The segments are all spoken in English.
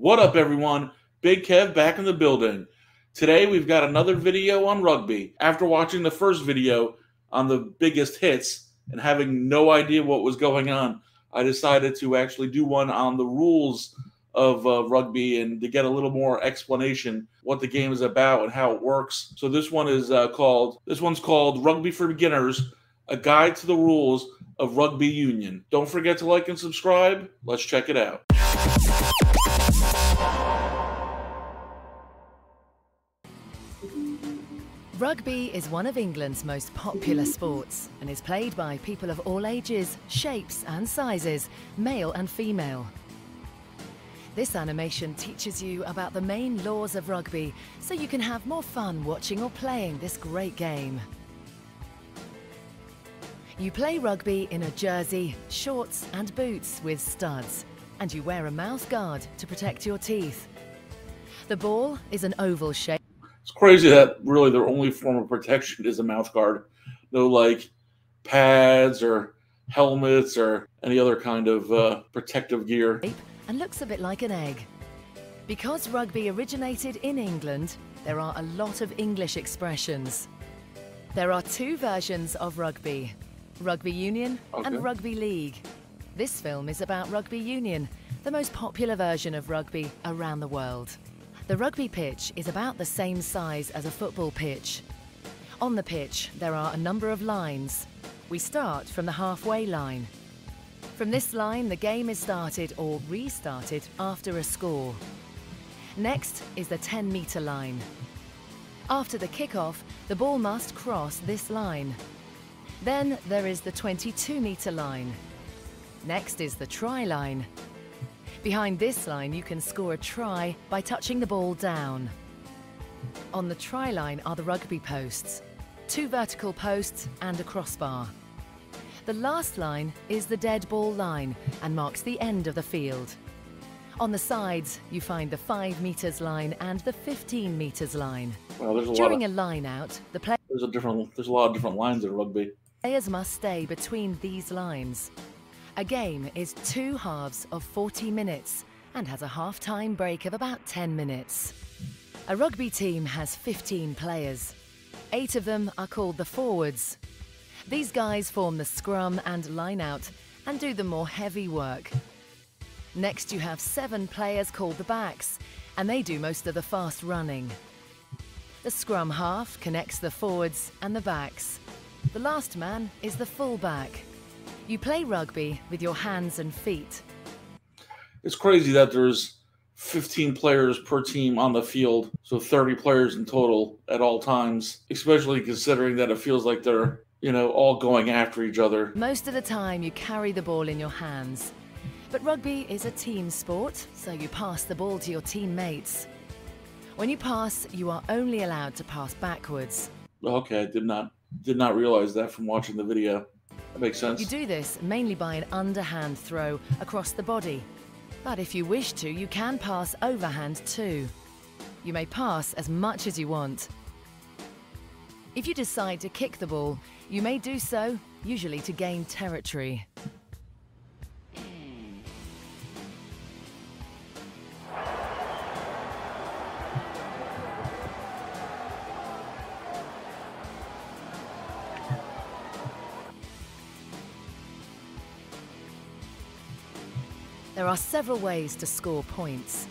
What up, everyone? Big Kev back in the building. Today we've got another video on rugby. After watching the first video on the biggest hits and having no idea what was going on, I decided to actually do one on the rules of uh, rugby and to get a little more explanation what the game is about and how it works. So this one is uh, called this one's called Rugby for Beginners: A Guide to the Rules of Rugby Union. Don't forget to like and subscribe. Let's check it out. Rugby is one of England's most popular sports and is played by people of all ages, shapes and sizes, male and female. This animation teaches you about the main laws of rugby so you can have more fun watching or playing this great game. You play rugby in a jersey, shorts and boots with studs and you wear a mouth guard to protect your teeth. The ball is an oval shape it's crazy that really their only form of protection is a mouth guard. No like pads or helmets or any other kind of uh, protective gear. And looks a bit like an egg. Because rugby originated in England, there are a lot of English expressions. There are two versions of rugby, rugby union okay. and rugby league. This film is about rugby union, the most popular version of rugby around the world. The rugby pitch is about the same size as a football pitch. On the pitch, there are a number of lines. We start from the halfway line. From this line, the game is started or restarted after a score. Next is the 10 metre line. After the kick-off, the ball must cross this line. Then there is the 22 metre line. Next is the try line. Behind this line, you can score a try by touching the ball down. On the try line are the rugby posts, two vertical posts and a crossbar. The last line is the dead ball line and marks the end of the field. On the sides, you find the 5 metres line and the 15 metres line. Well, there's a During of, a line out, the there's a different there's a lot of different lines in rugby. Players must stay between these lines. A game is two halves of 40 minutes and has a half-time break of about 10 minutes. A rugby team has 15 players. Eight of them are called the forwards. These guys form the scrum and line-out and do the more heavy work. Next you have seven players called the backs and they do most of the fast running. The scrum half connects the forwards and the backs. The last man is the full-back. You play rugby with your hands and feet. It's crazy that there's 15 players per team on the field, so 30 players in total at all times, especially considering that it feels like they're, you know, all going after each other. Most of the time you carry the ball in your hands. But rugby is a team sport, so you pass the ball to your teammates. When you pass, you are only allowed to pass backwards. Okay, I did not did not realize that from watching the video. That makes sense. You do this mainly by an underhand throw across the body. But if you wish to, you can pass overhand too. You may pass as much as you want. If you decide to kick the ball, you may do so, usually to gain territory. There are several ways to score points.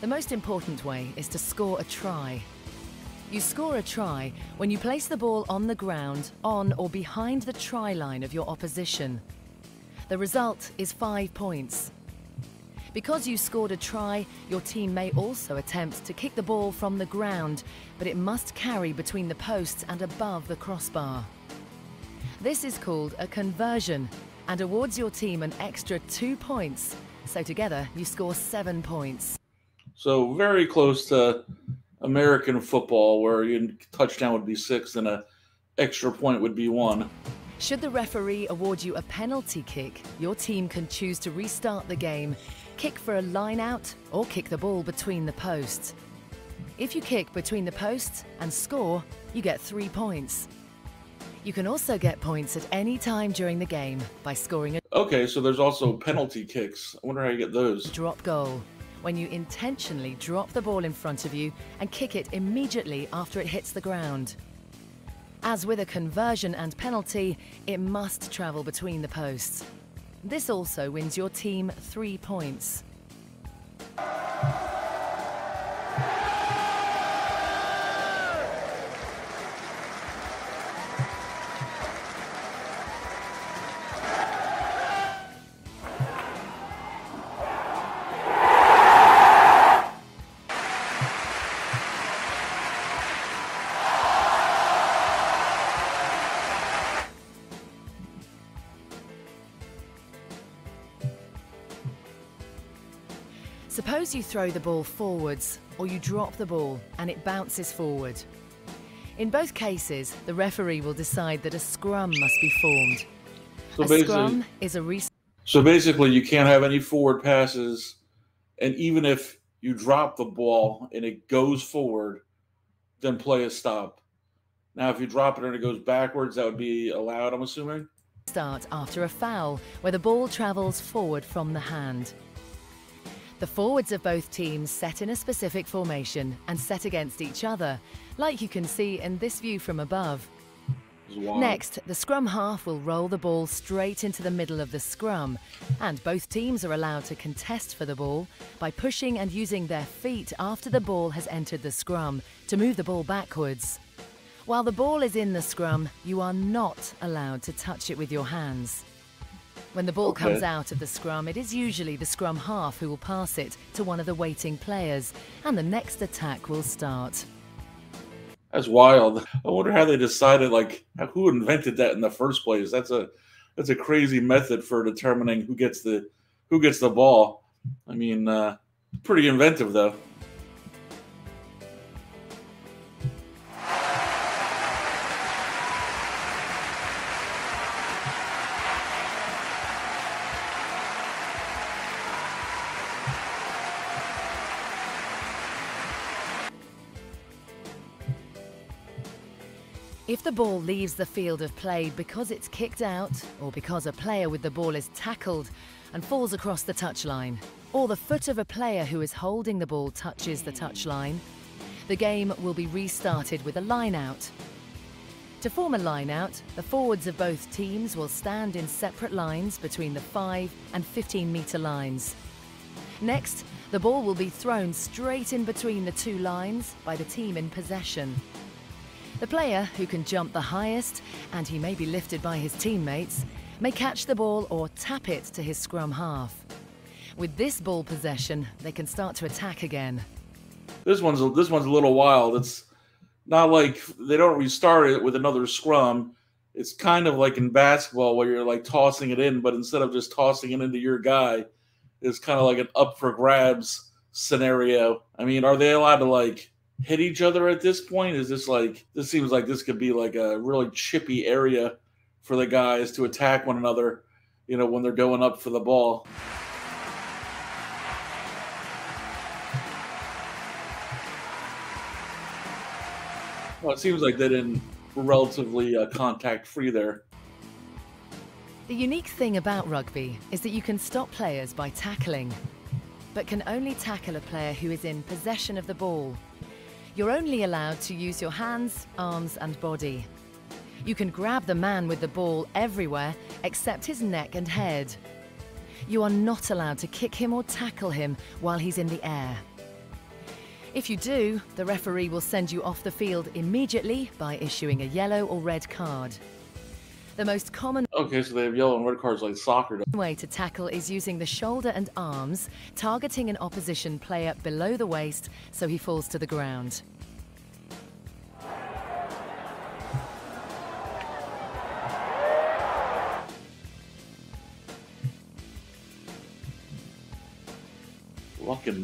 The most important way is to score a try. You score a try when you place the ball on the ground, on or behind the try line of your opposition. The result is five points. Because you scored a try, your team may also attempt to kick the ball from the ground, but it must carry between the posts and above the crossbar. This is called a conversion and awards your team an extra two points so together, you score seven points. So very close to American football, where a touchdown would be six and a extra point would be one. Should the referee award you a penalty kick, your team can choose to restart the game, kick for a line out, or kick the ball between the posts. If you kick between the posts and score, you get three points. You can also get points at any time during the game by scoring a Okay, so there's also penalty kicks. I wonder how you get those. drop goal, when you intentionally drop the ball in front of you and kick it immediately after it hits the ground. As with a conversion and penalty, it must travel between the posts. This also wins your team three points. Suppose you throw the ball forwards or you drop the ball and it bounces forward. In both cases, the referee will decide that a scrum must be formed. So a scrum is a re- So basically, you can't have any forward passes, and even if you drop the ball and it goes forward, then play a stop. Now, if you drop it and it goes backwards, that would be allowed. I'm assuming. start after a foul where the ball travels forward from the hand. The forwards of both teams set in a specific formation and set against each other, like you can see in this view from above. Next, the scrum half will roll the ball straight into the middle of the scrum, and both teams are allowed to contest for the ball by pushing and using their feet after the ball has entered the scrum to move the ball backwards. While the ball is in the scrum, you are not allowed to touch it with your hands. When the ball Okay. comes out of the scrum, it is usually the scrum half who will pass it to one of the waiting players, and the next attack will start. That's wild. I wonder how they decided, like, who invented that in the first place. That's a that's a crazy method for determining who gets the who gets the ball. I mean, uh, pretty inventive though. The ball leaves the field of play because it's kicked out, or because a player with the ball is tackled and falls across the touchline, or the foot of a player who is holding the ball touches the touchline, the game will be restarted with a line out. To form a line out, the forwards of both teams will stand in separate lines between the 5 and 15 metre lines. Next, the ball will be thrown straight in between the two lines by the team in possession. The player who can jump the highest, and he may be lifted by his teammates, may catch the ball or tap it to his scrum half. With this ball possession, they can start to attack again. This one's this one's a little wild. It's not like they don't restart it with another scrum. It's kind of like in basketball where you're like tossing it in, but instead of just tossing it into your guy, it's kind of like an up for grabs scenario. I mean, are they allowed to like hit each other at this point? Is this like this seems like this could be like a really chippy area for the guys to attack one another, you know, when they're going up for the ball. Well, it seems like they didn't relatively uh, contact free there. The unique thing about rugby is that you can stop players by tackling, but can only tackle a player who is in possession of the ball. You're only allowed to use your hands, arms, and body. You can grab the man with the ball everywhere except his neck and head. You are not allowed to kick him or tackle him while he's in the air. If you do, the referee will send you off the field immediately by issuing a yellow or red card. The most common Okay, so they have yellow and red cards like soccer. way to tackle is using the shoulder and arms, targeting an opposition player below the waist so he falls to the ground.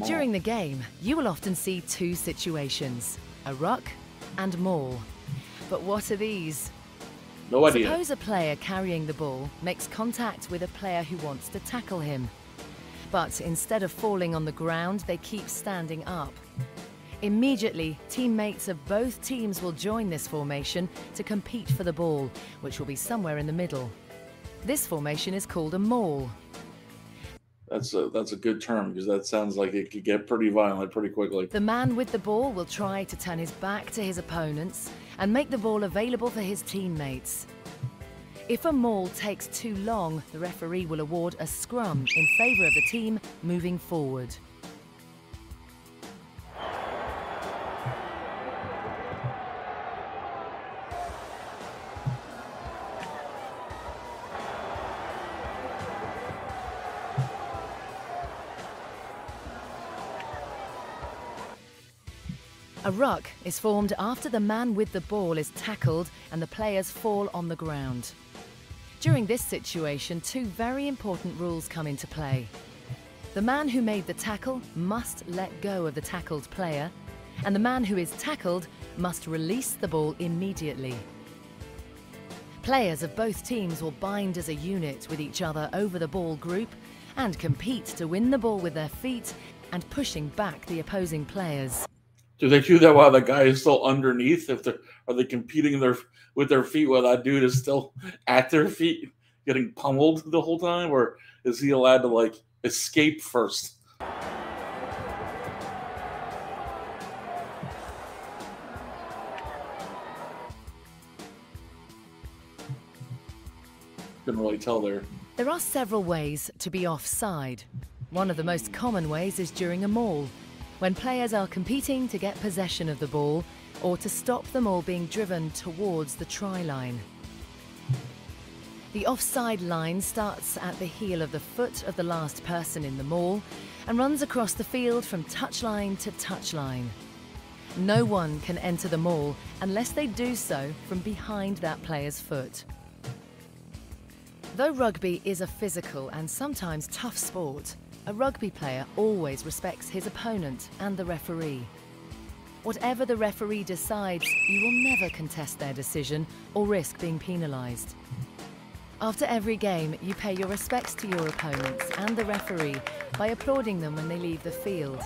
During the game, you will often see two situations a ruck and maul. But what are these? No idea. Suppose a player carrying the ball makes contact with a player who wants to tackle him. But instead of falling on the ground, they keep standing up. Immediately, teammates of both teams will join this formation to compete for the ball, which will be somewhere in the middle. This formation is called a maul. That's a that's a good term because that sounds like it could get pretty violent pretty quickly. The man with the ball will try to turn his back to his opponents and make the ball available for his teammates. If a maul takes too long, the referee will award a scrum in favour of the team moving forward. A ruck is formed after the man with the ball is tackled and the players fall on the ground. During this situation, two very important rules come into play. The man who made the tackle must let go of the tackled player, and the man who is tackled must release the ball immediately. Players of both teams will bind as a unit with each other over the ball group and compete to win the ball with their feet and pushing back the opposing players. Do they do that while the guy is still underneath? If they are they competing their with their feet while that dude is still at their feet, getting pummeled the whole time, or is he allowed to like escape first? Couldn't really tell there. There are several ways to be offside. One of the most common ways is during a maul when players are competing to get possession of the ball or to stop the maul being driven towards the try line. The offside line starts at the heel of the foot of the last person in the maul and runs across the field from touchline to touchline. No one can enter the maul unless they do so from behind that player's foot. Though rugby is a physical and sometimes tough sport, a rugby player always respects his opponent and the referee. Whatever the referee decides, you will never contest their decision or risk being penalised. After every game, you pay your respects to your opponents and the referee by applauding them when they leave the field.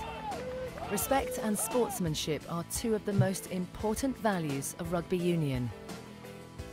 Respect and sportsmanship are two of the most important values of rugby union.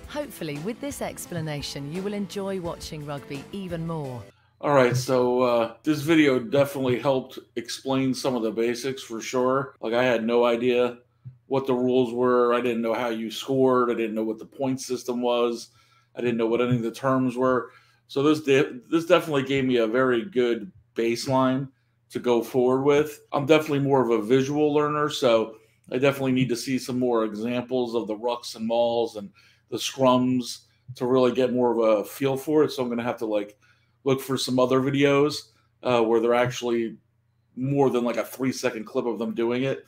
Hopefully, with this explanation, you will enjoy watching rugby even more. All right, so uh, this video definitely helped explain some of the basics for sure. Like I had no idea what the rules were. I didn't know how you scored. I didn't know what the point system was. I didn't know what any of the terms were. So this de- this definitely gave me a very good baseline to go forward with. I'm definitely more of a visual learner, so I definitely need to see some more examples of the rucks and mauls and the scrums to really get more of a feel for it. So I'm going to have to like look for some other videos uh, where they're actually more than like a three second clip of them doing it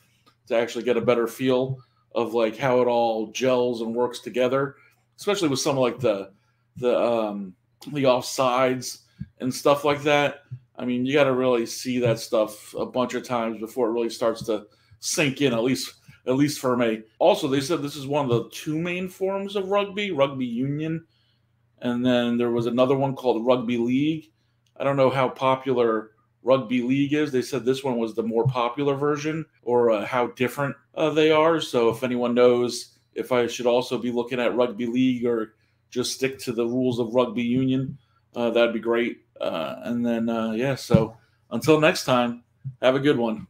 to actually get a better feel of like how it all gels and works together, especially with some like the the um, the offsides and stuff like that. I mean, you got to really see that stuff a bunch of times before it really starts to sink in. At least, at least for me. Also, they said this is one of the two main forms of rugby: rugby union and then there was another one called Rugby League. I don't know how popular Rugby League is. They said this one was the more popular version or uh, how different uh, they are. So if anyone knows if I should also be looking at Rugby League or just stick to the rules of Rugby Union, uh, that'd be great. Uh, and then, uh, yeah, so until next time, have a good one.